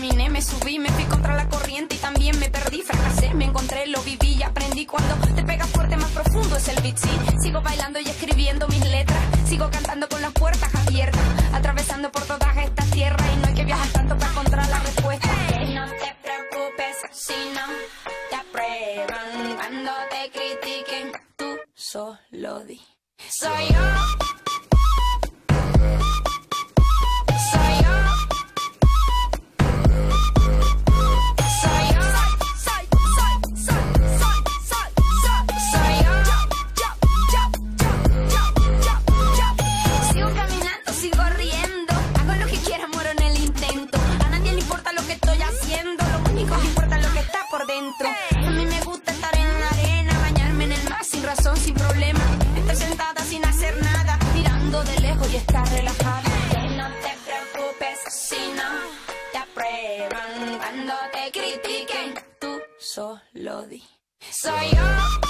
me subí, me fui contra la corriente y también me perdí, fracasé, me encontré, lo viví y aprendí. Cuando te pega fuerte, más profundo es el beat, sí. Sigo bailando y escribiendo mis letras, sigo cantando con las puertas abiertas, atravesando por todas estas tierras y no hay que viajar tanto para encontrar la respuesta. no te preocupes si no te aprueban cuando te critiquen, tú solo di. Soy yo. Estar relajada. No te preocupes si no te aprueban cuando te critiquen. Tú solo di. Soy yo.